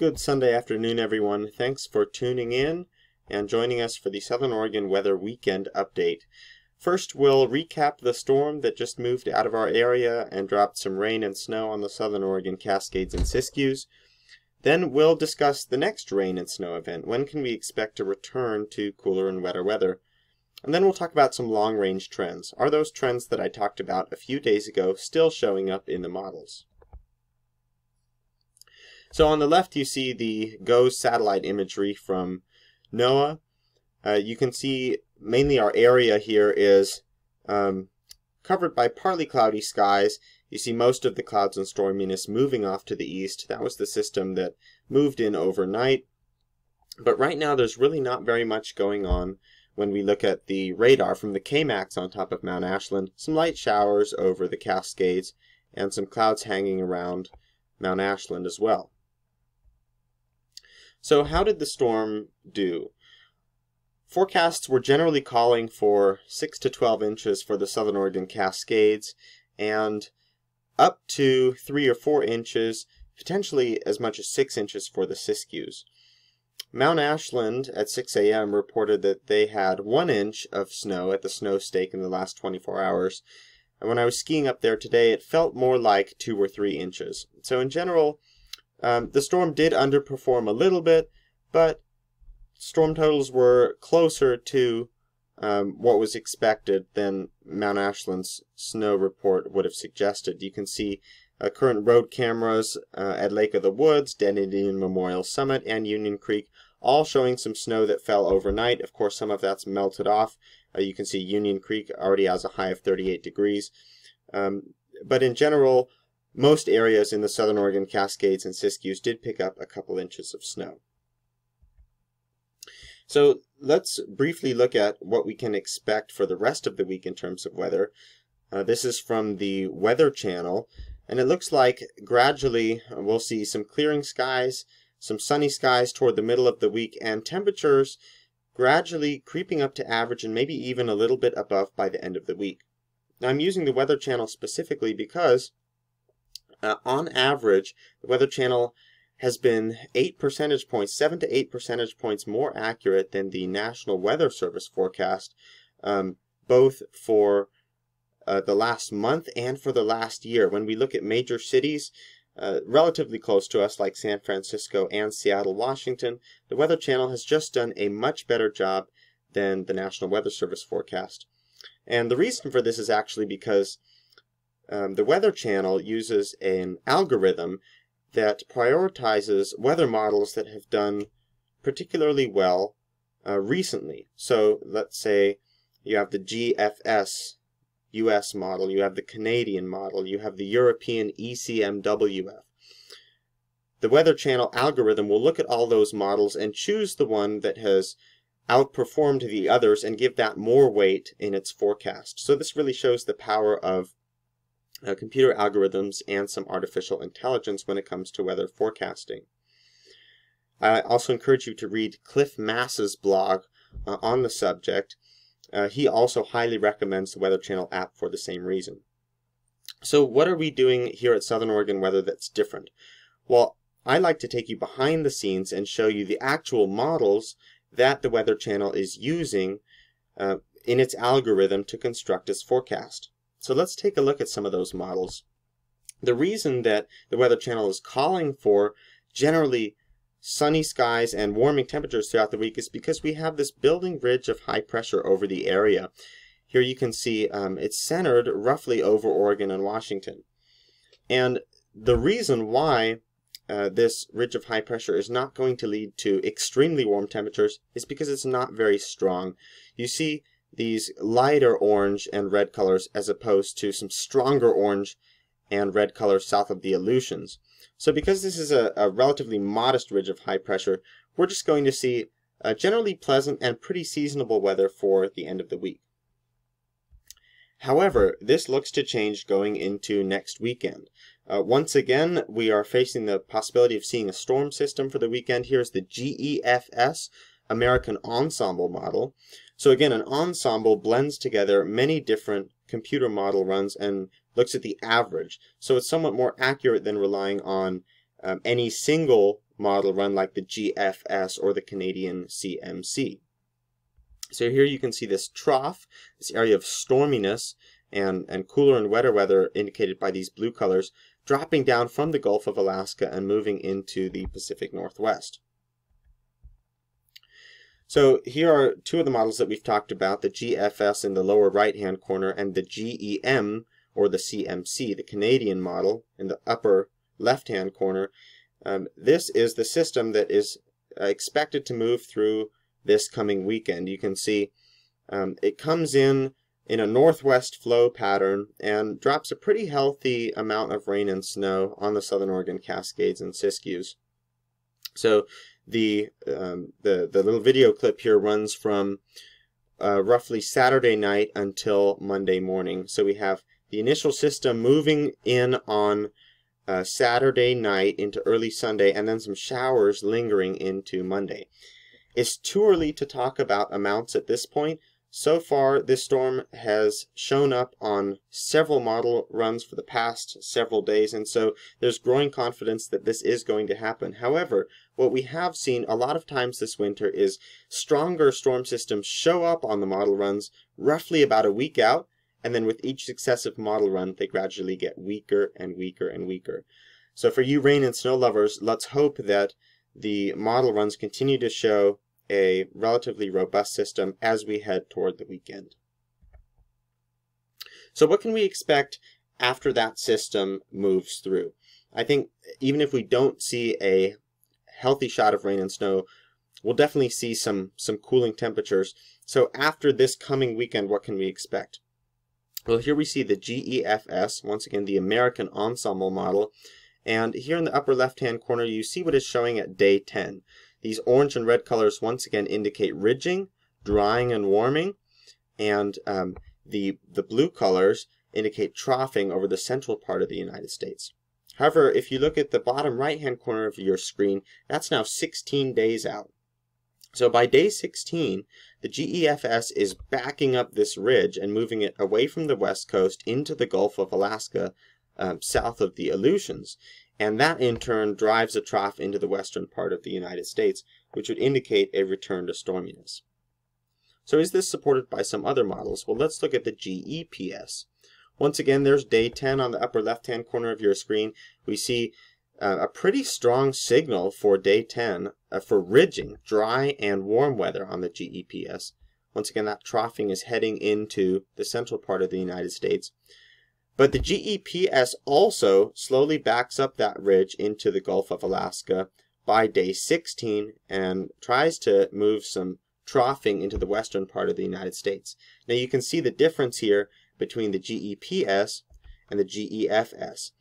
Good Sunday afternoon, everyone. Thanks for tuning in and joining us for the Southern Oregon Weather Weekend Update. First, we'll recap the storm that just moved out of our area and dropped some rain and snow on the Southern Oregon Cascades and Siskiyous. Then we'll discuss the next rain and snow event. When can we expect to return to cooler and wetter weather? And then we'll talk about some long-range trends. Are those trends that I talked about a few days ago still showing up in the models? So on the left you see the GOES satellite imagery from NOAA. Uh, you can see mainly our area here is um, covered by partly cloudy skies. You see most of the clouds and storminess moving off to the east. That was the system that moved in overnight. But right now there's really not very much going on when we look at the radar from the KMAX on top of Mount Ashland. Some light showers over the Cascades and some clouds hanging around Mount Ashland as well. So how did the storm do? Forecasts were generally calling for 6 to 12 inches for the southern Oregon Cascades and up to 3 or 4 inches, potentially as much as 6 inches for the Siskiyous. Mount Ashland at 6 a.m. reported that they had 1 inch of snow at the snow stake in the last 24 hours. And when I was skiing up there today, it felt more like 2 or 3 inches. So in general, um, the storm did underperform a little bit, but storm totals were closer to um, what was expected than Mount Ashland's snow report would have suggested. You can see uh, current road cameras uh, at Lake of the Woods, Dead Indian Memorial Summit, and Union Creek, all showing some snow that fell overnight. Of course, some of that's melted off. Uh, you can see Union Creek already has a high of 38 degrees. Um, but in general, most areas in the southern Oregon Cascades and Siskiyous did pick up a couple inches of snow. So let's briefly look at what we can expect for the rest of the week in terms of weather. Uh, this is from the Weather Channel, and it looks like gradually we'll see some clearing skies, some sunny skies toward the middle of the week, and temperatures gradually creeping up to average and maybe even a little bit above by the end of the week. Now I'm using the Weather Channel specifically because uh, on average, the Weather Channel has been 8 percentage points, 7 to 8 percentage points more accurate than the National Weather Service forecast, um, both for uh, the last month and for the last year. When we look at major cities uh, relatively close to us, like San Francisco and Seattle, Washington, the Weather Channel has just done a much better job than the National Weather Service forecast. And the reason for this is actually because um, the Weather Channel uses an algorithm that prioritizes weather models that have done particularly well uh, recently. So let's say you have the GFS US model, you have the Canadian model, you have the European ECMWF. The Weather Channel algorithm will look at all those models and choose the one that has outperformed the others and give that more weight in its forecast. So this really shows the power of uh, computer algorithms, and some artificial intelligence when it comes to weather forecasting. I also encourage you to read Cliff Mass's blog uh, on the subject. Uh, he also highly recommends the Weather Channel app for the same reason. So what are we doing here at Southern Oregon Weather that's different? Well, I like to take you behind the scenes and show you the actual models that the Weather Channel is using uh, in its algorithm to construct its forecast. So let's take a look at some of those models. The reason that the Weather Channel is calling for generally sunny skies and warming temperatures throughout the week is because we have this building ridge of high pressure over the area. Here you can see um, it's centered roughly over Oregon and Washington. And the reason why uh, this ridge of high pressure is not going to lead to extremely warm temperatures is because it's not very strong. You see these lighter orange and red colors as opposed to some stronger orange and red colors south of the Aleutians. So because this is a, a relatively modest ridge of high pressure, we're just going to see a generally pleasant and pretty seasonable weather for the end of the week. However, this looks to change going into next weekend. Uh, once again, we are facing the possibility of seeing a storm system for the weekend. Here's the GEFS, American Ensemble model. So again, an ensemble blends together many different computer model runs and looks at the average. So it's somewhat more accurate than relying on um, any single model run like the GFS or the Canadian CMC. So here you can see this trough, this area of storminess and, and cooler and wetter weather indicated by these blue colors, dropping down from the Gulf of Alaska and moving into the Pacific Northwest. So here are two of the models that we've talked about, the GFS in the lower right-hand corner and the GEM, or the CMC, the Canadian model, in the upper left-hand corner. Um, this is the system that is uh, expected to move through this coming weekend. You can see um, it comes in in a northwest flow pattern and drops a pretty healthy amount of rain and snow on the southern Oregon Cascades and Siskiyous. So the, um, the, the little video clip here runs from uh, roughly Saturday night until Monday morning. So we have the initial system moving in on uh, Saturday night into early Sunday and then some showers lingering into Monday. It's too early to talk about amounts at this point. So far, this storm has shown up on several model runs for the past several days, and so there's growing confidence that this is going to happen. However, what we have seen a lot of times this winter is stronger storm systems show up on the model runs roughly about a week out, and then with each successive model run, they gradually get weaker and weaker and weaker. So for you rain and snow lovers, let's hope that the model runs continue to show a relatively robust system as we head toward the weekend. So what can we expect after that system moves through? I think even if we don't see a healthy shot of rain and snow, we'll definitely see some, some cooling temperatures. So after this coming weekend, what can we expect? Well, here we see the GEFS, once again the American Ensemble model, and here in the upper left-hand corner, you see what is showing at day 10. These orange and red colors once again indicate ridging, drying and warming, and um, the, the blue colors indicate troughing over the central part of the United States. However, if you look at the bottom right-hand corner of your screen, that's now 16 days out. So by day 16, the GEFS is backing up this ridge and moving it away from the west coast into the Gulf of Alaska um, south of the Aleutians. And that in turn drives a trough into the western part of the United States, which would indicate a return to storminess. So is this supported by some other models? Well, let's look at the GEPS. Once again, there's day 10 on the upper left-hand corner of your screen. We see uh, a pretty strong signal for day 10 uh, for ridging, dry and warm weather on the GEPS. Once again, that troughing is heading into the central part of the United States. But the GEPS also slowly backs up that ridge into the Gulf of Alaska by day 16 and tries to move some troughing into the western part of the United States. Now you can see the difference here between the GEPS and the GEFS.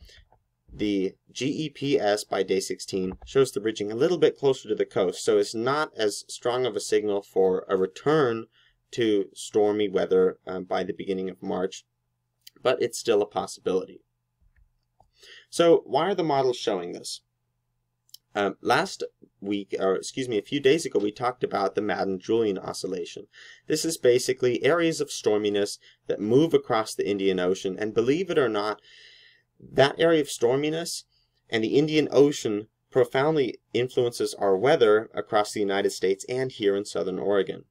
The GEPS by day 16 shows the ridging a little bit closer to the coast, so it's not as strong of a signal for a return to stormy weather um, by the beginning of March but it's still a possibility. So why are the models showing this? Um, last week, or excuse me, a few days ago, we talked about the Madden-Julian Oscillation. This is basically areas of storminess that move across the Indian Ocean, and believe it or not, that area of storminess and the Indian Ocean profoundly influences our weather across the United States and here in southern Oregon.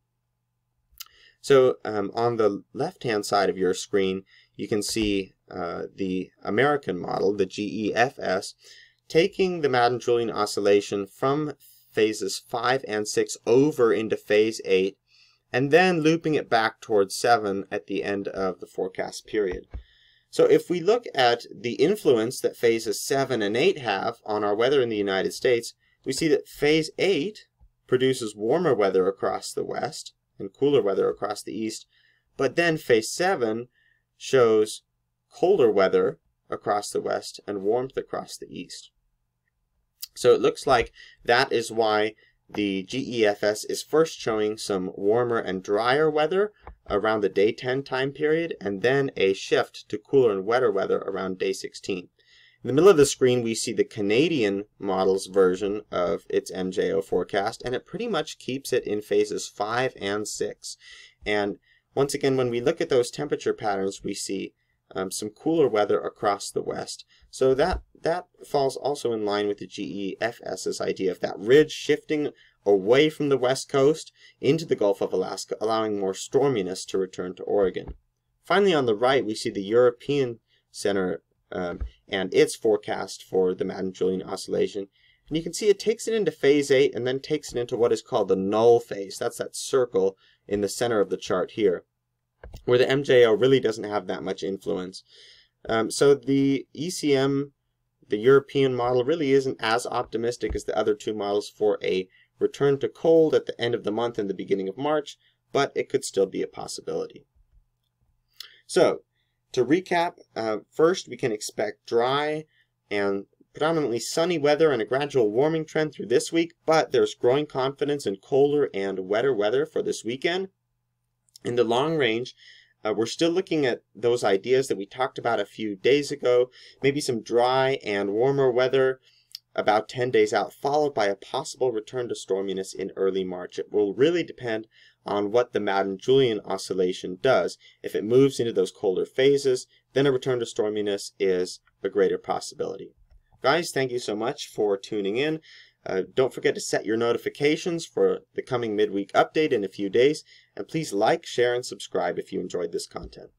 So um, on the left-hand side of your screen, you can see uh, the American model, the GEFS, taking the Madden-Julian oscillation from phases 5 and 6 over into phase 8, and then looping it back towards 7 at the end of the forecast period. So if we look at the influence that phases 7 and 8 have on our weather in the United States, we see that phase 8 produces warmer weather across the west and cooler weather across the east, but then phase 7 shows colder weather across the west and warmth across the east. So it looks like that is why the GEFS is first showing some warmer and drier weather around the day 10 time period and then a shift to cooler and wetter weather around day 16. In the middle of the screen, we see the Canadian model's version of its MJO forecast, and it pretty much keeps it in phases 5 and 6. And once again, when we look at those temperature patterns, we see um, some cooler weather across the west. So that that falls also in line with the GEFS's idea of that ridge shifting away from the west coast into the Gulf of Alaska, allowing more storminess to return to Oregon. Finally, on the right, we see the European Center um, and its forecast for the Madden-Julian Oscillation. And you can see it takes it into phase 8 and then takes it into what is called the null phase. That's that circle in the center of the chart here, where the MJO really doesn't have that much influence. Um, so the ECM, the European model, really isn't as optimistic as the other two models for a return to cold at the end of the month and the beginning of March, but it could still be a possibility. So, to recap, uh, first we can expect dry and predominantly sunny weather and a gradual warming trend through this week, but there's growing confidence in colder and wetter weather for this weekend. In the long range, uh, we're still looking at those ideas that we talked about a few days ago, maybe some dry and warmer weather about 10 days out, followed by a possible return to storminess in early March. It will really depend on what the Madden-Julian oscillation does. If it moves into those colder phases, then a return to storminess is a greater possibility. Guys, thank you so much for tuning in. Uh, don't forget to set your notifications for the coming midweek update in a few days, and please like, share, and subscribe if you enjoyed this content.